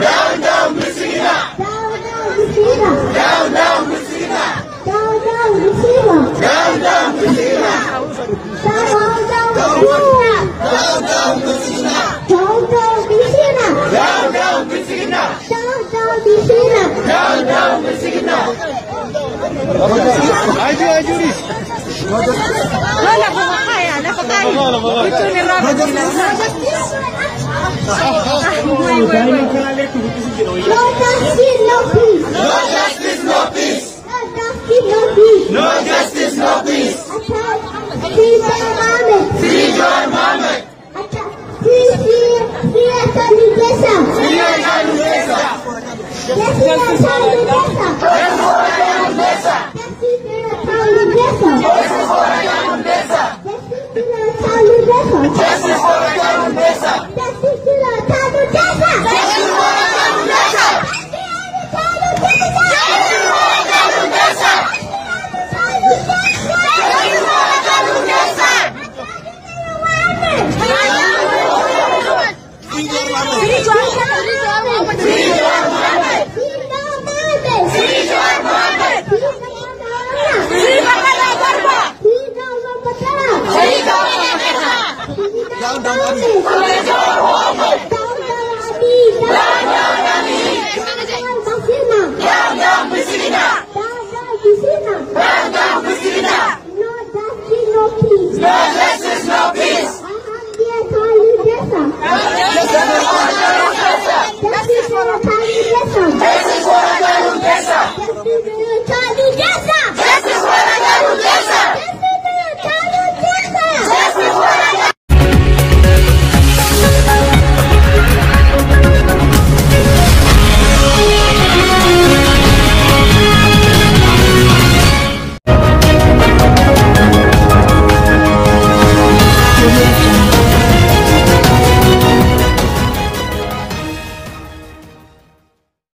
Down, down, Messina. Down, down, Messina. Down, down, Messina. Down, down, Messina. Down, down, Messina. Down, down, Messina. Down, down, Messina. Down, down, Messina. Down, down, Messina. Down, down, Messina. Down, down, Messina. Aju, aju, Riz. Wala, bumaka yan. Napakain. Ito ni Robert. Robert. wait, wait, wait. No justice, no peace. No justice, no peace. No justice, no peace. No justice, no peace. Sijan Mohammed. Sijan Mohammed. Sijan Nukesa. Sijan Nukesa. Sijan Nukesa. Sijan Nukesa. Sijan Nukesa. Yes!